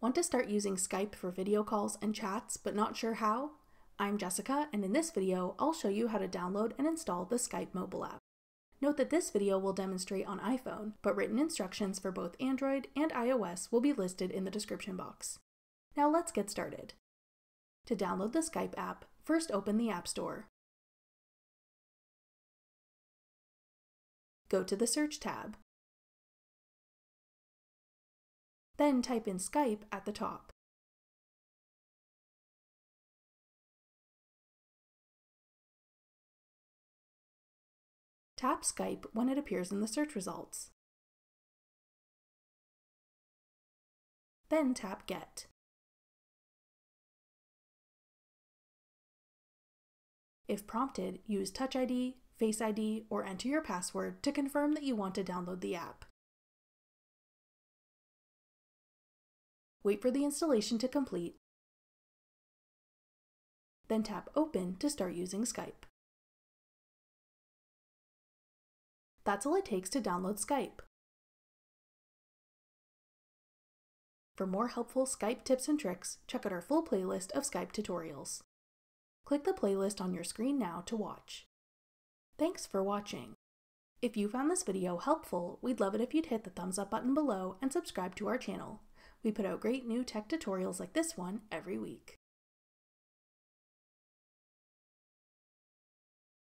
Want to start using Skype for video calls and chats but not sure how? I'm Jessica and in this video I'll show you how to download and install the Skype mobile app. Note that this video will demonstrate on iPhone, but written instructions for both Android and iOS will be listed in the description box. Now let's get started. To download the Skype app, first open the App Store. Go to the Search tab. Then type in Skype at the top. Tap Skype when it appears in the search results. Then tap Get. If prompted, use Touch ID, Face ID, or enter your password to confirm that you want to download the app. Wait for the installation to complete, then tap Open to start using Skype. That's all it takes to download Skype. For more helpful Skype tips and tricks, check out our full playlist of Skype tutorials. Click the playlist on your screen now to watch. Thanks for watching. If you found this video helpful, we'd love it if you'd hit the thumbs up button below and subscribe to our channel. We put out great new tech tutorials like this one every week.